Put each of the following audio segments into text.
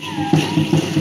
you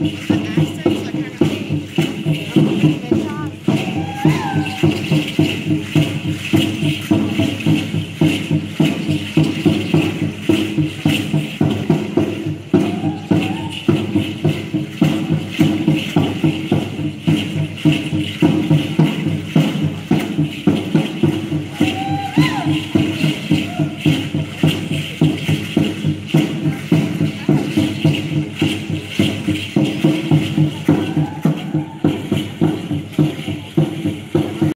Thank you.